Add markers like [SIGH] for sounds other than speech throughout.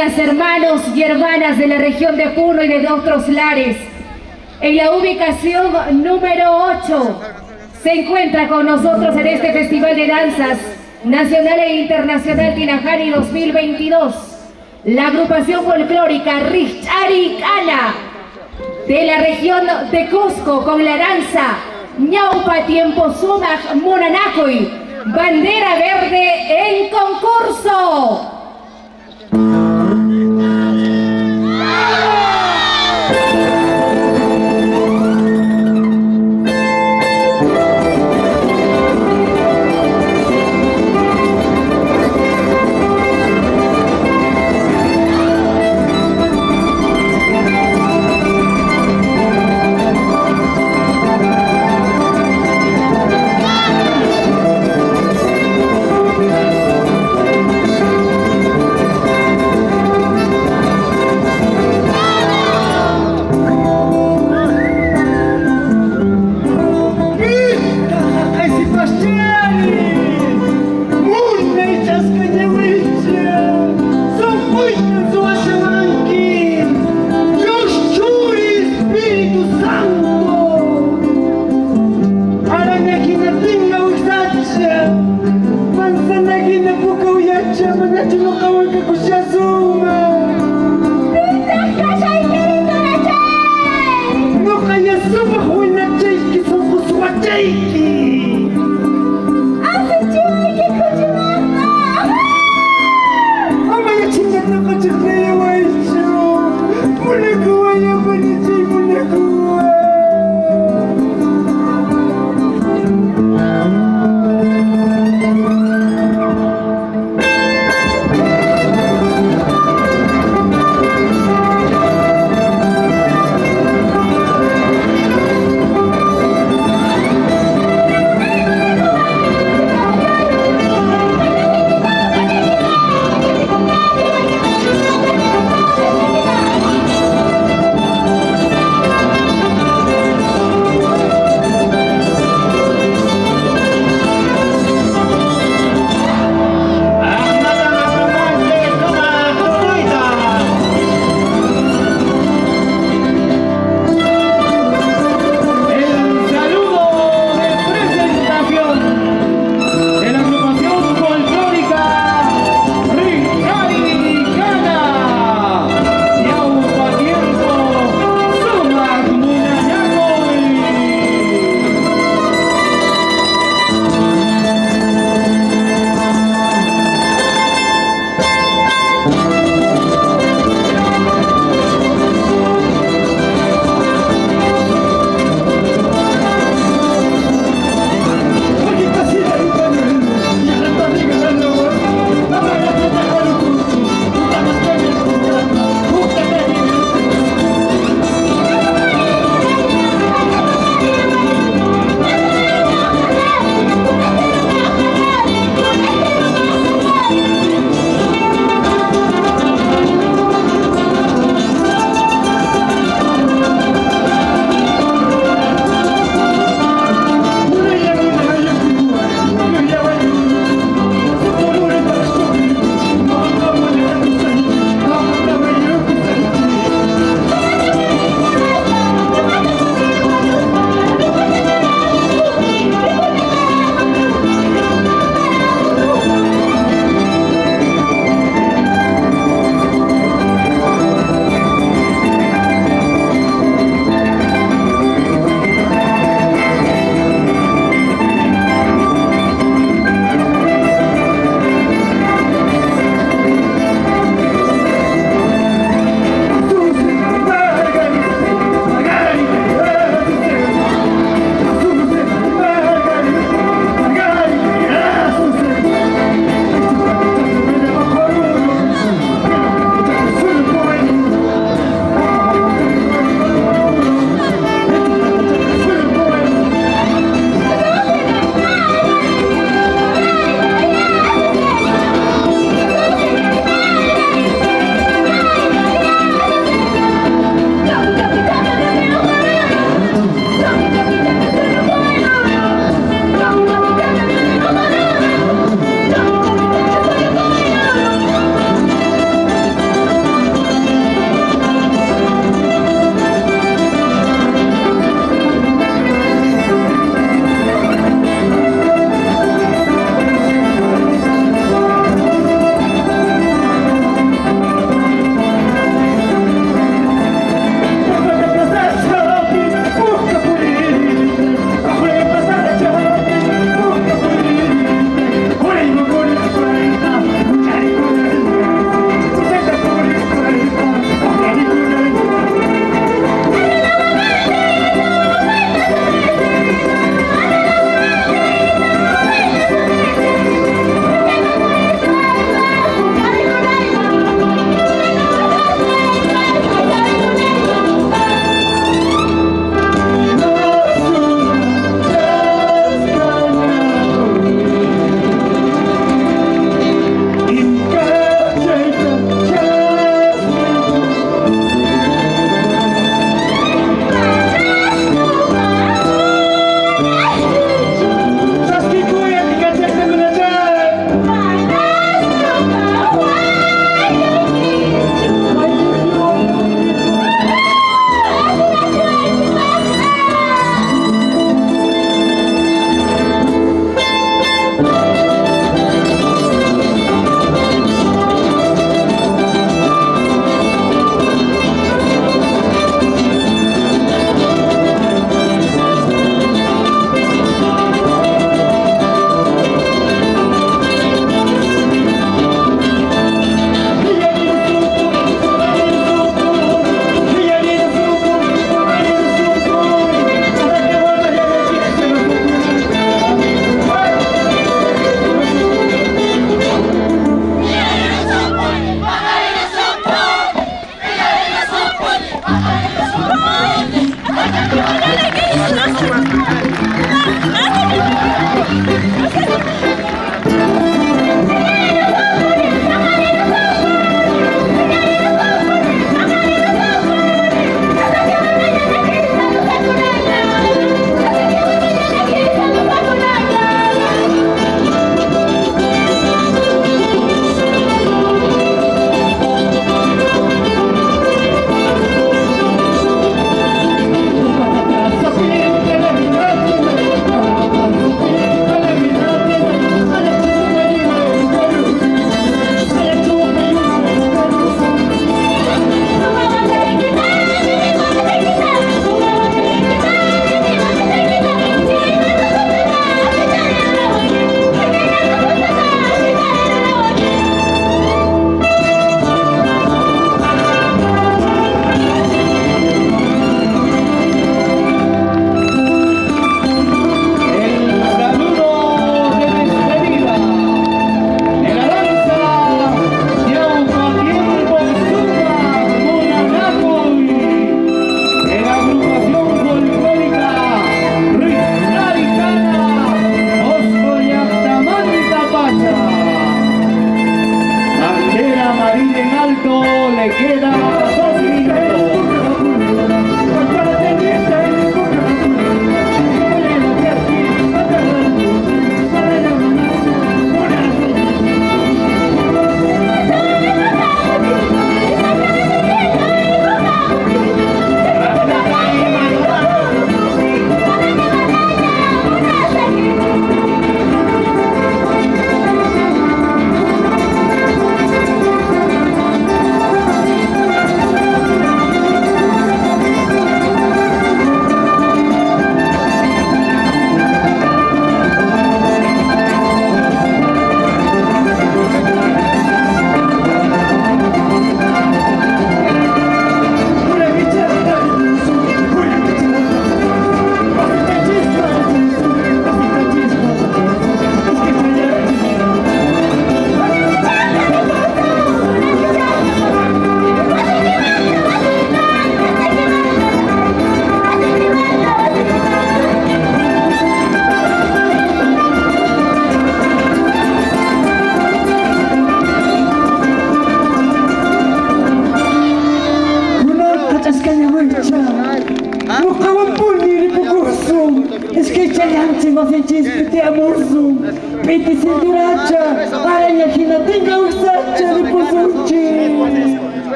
amigas, hermanos y hermanas de la región de Puno y de otros lares, en la ubicación número 8 se encuentra con nosotros en este Festival de Danzas Nacional e Internacional Tinajari 2022 la agrupación folclórica Richari Cana de la región de Cusco con la danza Ñaupa Tiempo Sumaj Munanacoy, bandera verde en concurso.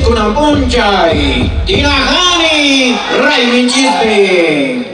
Resturikisawanchis kunapunchay. Tinajani raiminchiste.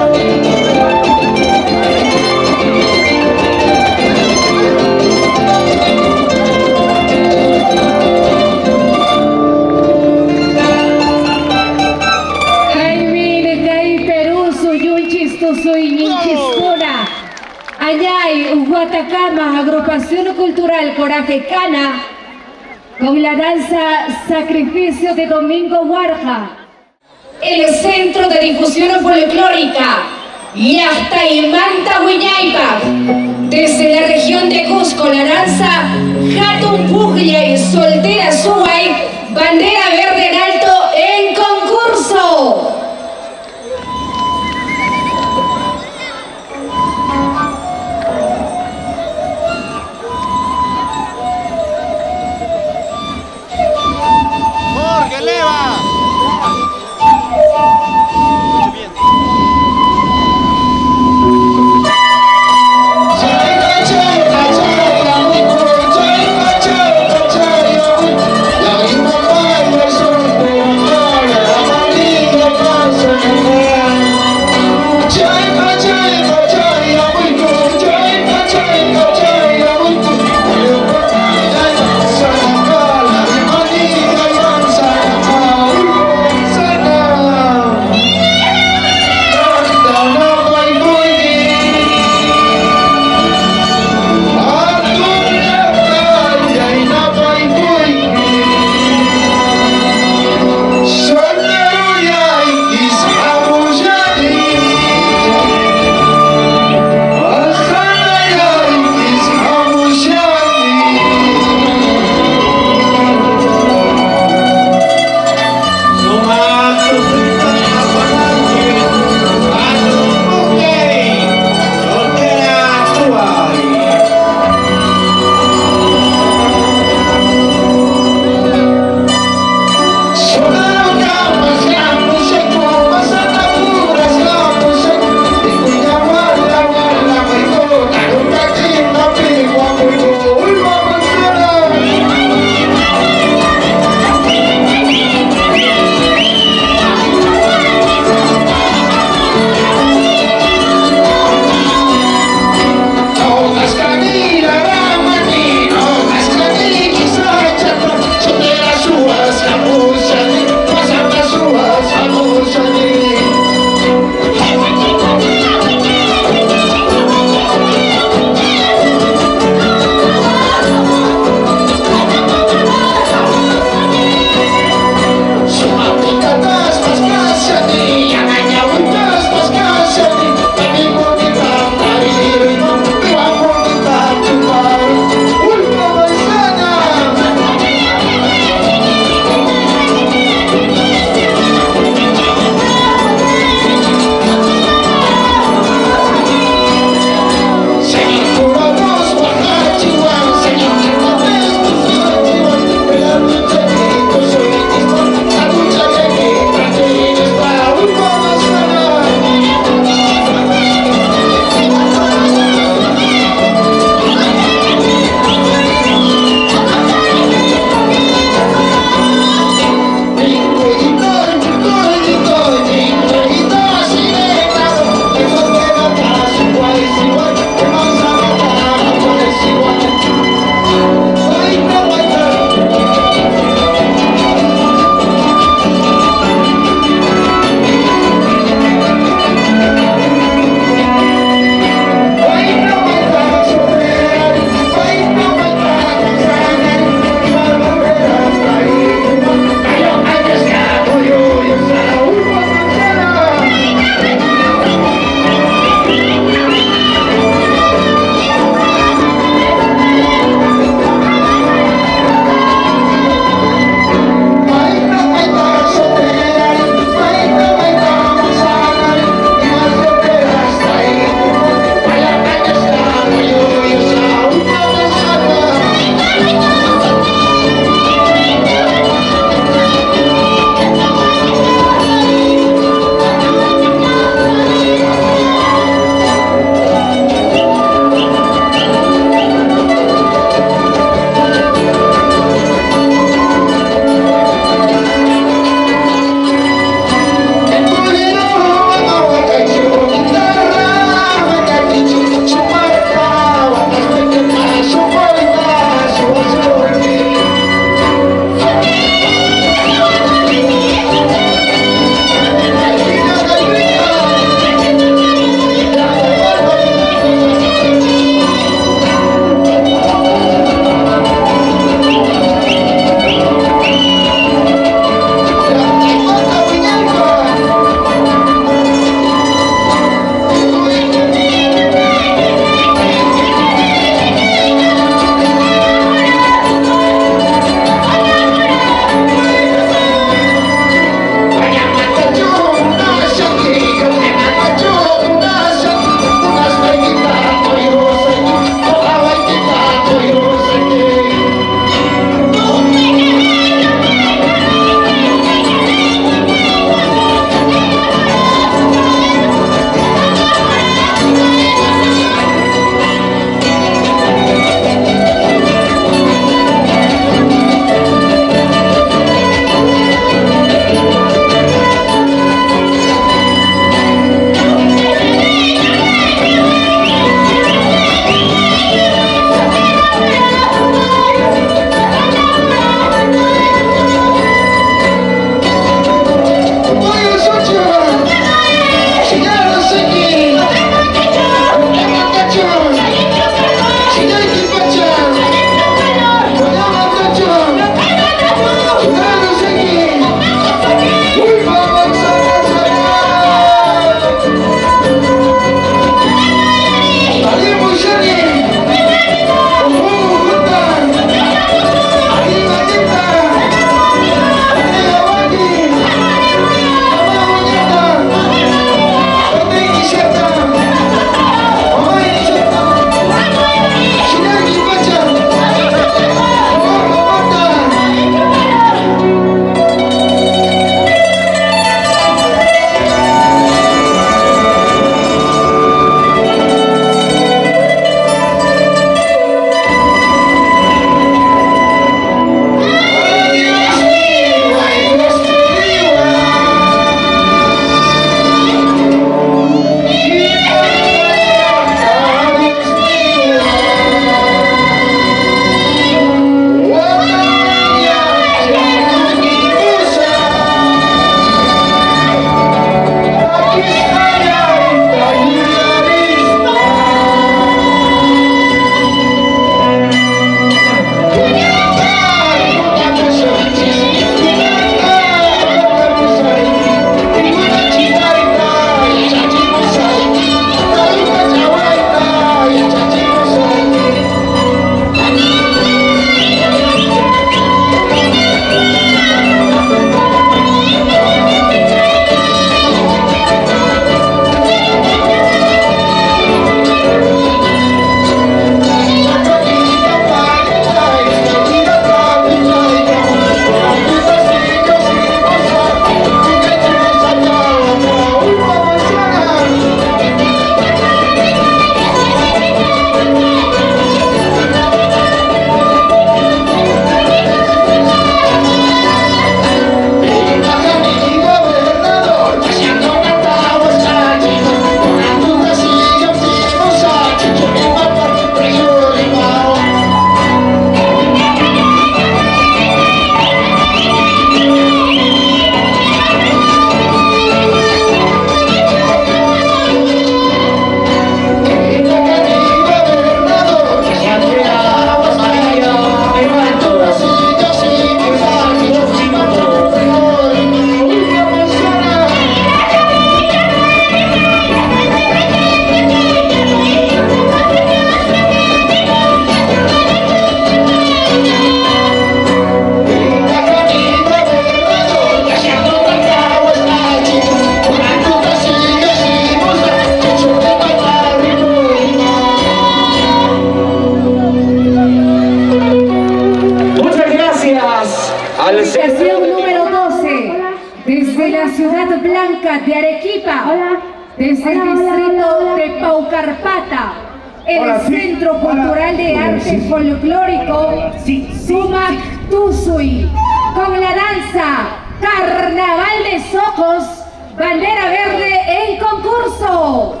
Tusuy con la danza Carnaval de Socos, bandera verde en concurso.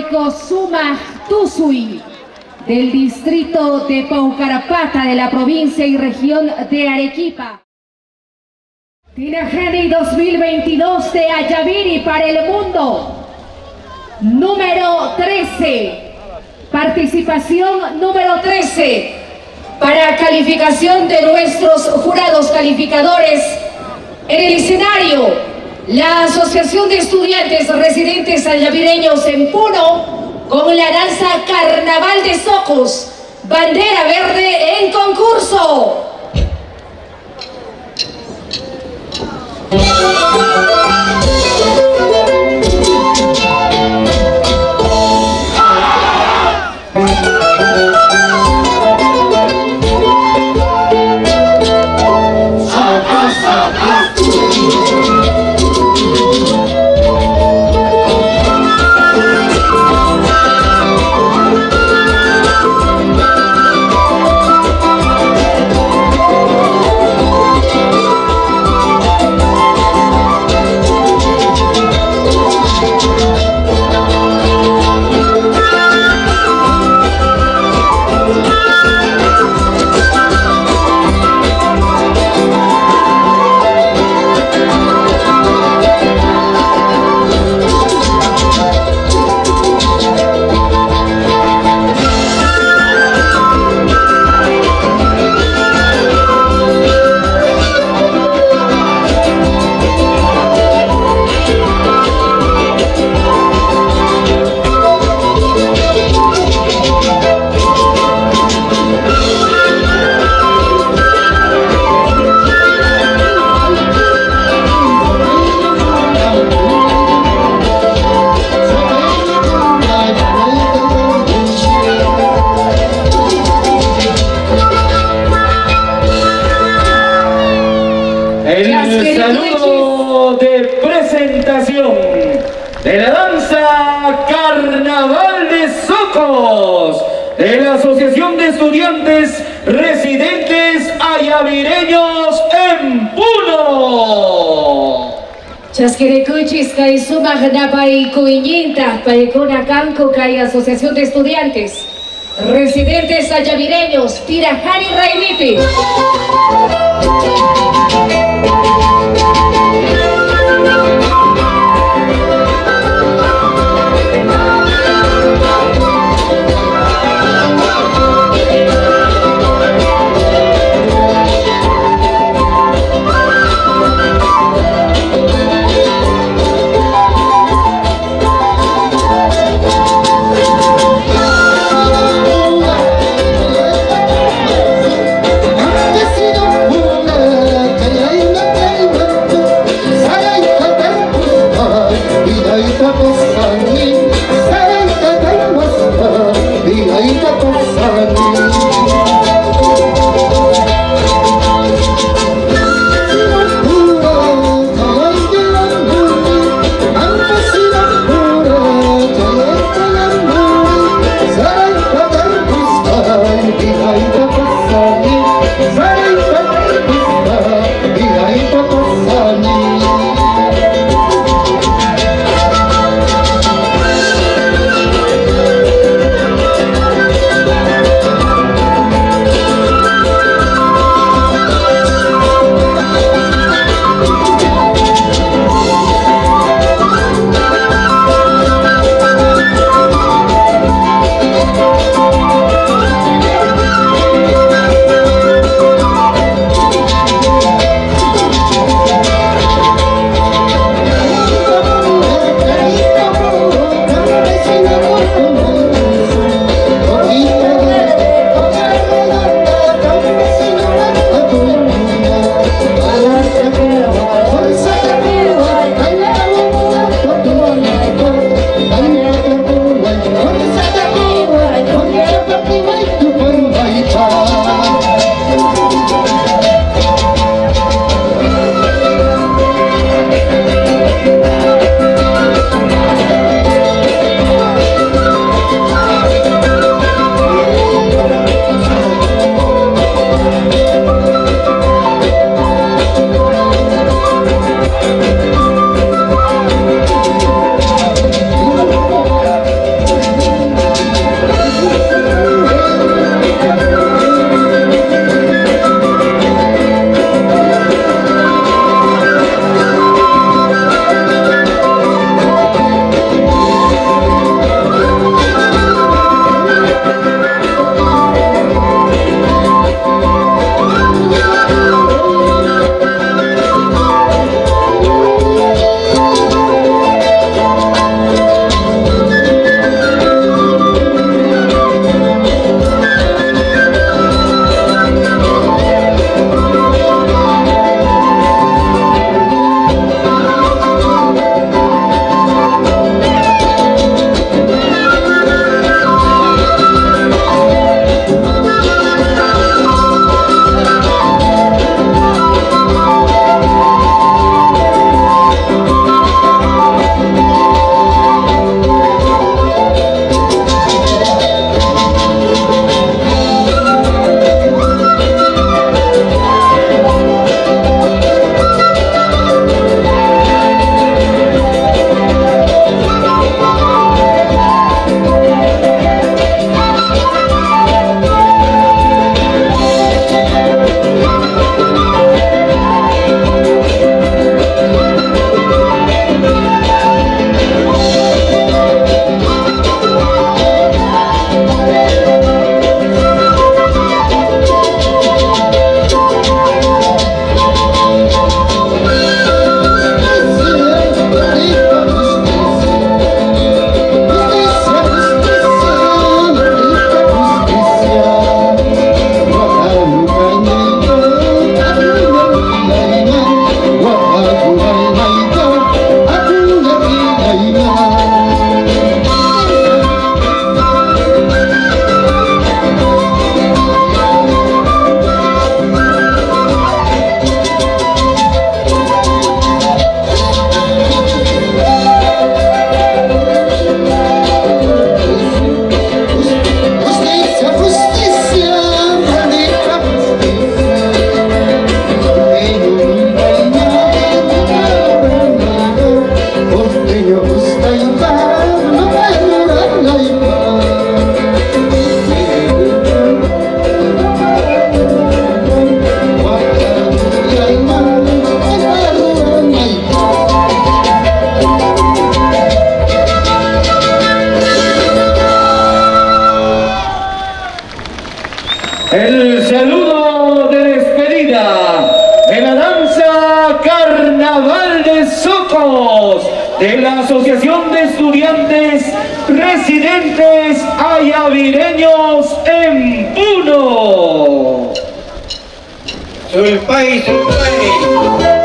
Folclórico Suma Tusui del distrito de Paucarapata de la provincia y región de Arequipa. Tinajani 2022 de Ayaviri para el mundo. Número 13. Participación número 13. Para calificación de nuestros jurados calificadores en el escenario, la Asociación de Estudiantes Residentes Ayavireños en Puno con la danza Carnaval de Socos, bandera verde en concurso. [LAUGHS] Estudiantes Residentes Ayavireños en Puno. Chasquerecuchis kay sumag na pay kuiñinta pay kuna kanko kay Asociación de Estudiantes Residentes Ayavireños Tirajari Raimipi el saludo de despedida de la danza Carnaval de Socos de la Asociación de Estudiantes Residentes Ayavireños en Puno. Sulpay, sulpay.